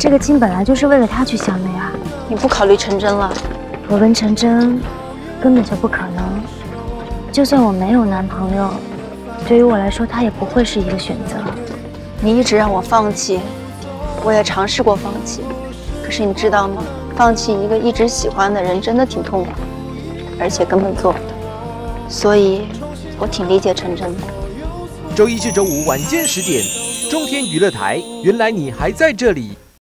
这个亲本来就是为了他去相的呀。你不考虑陈真了？我跟陈真根本就不可能。就算我没有男朋友对于我来说他也不会是一个选择。你一直让我放弃我也尝试过放弃可是你知道吗？放弃一个一直喜欢的人真的挺痛苦而且根本做不到。所以我挺理解陈真的。周一至周五晚间十点中天娱乐台原来你还在这里。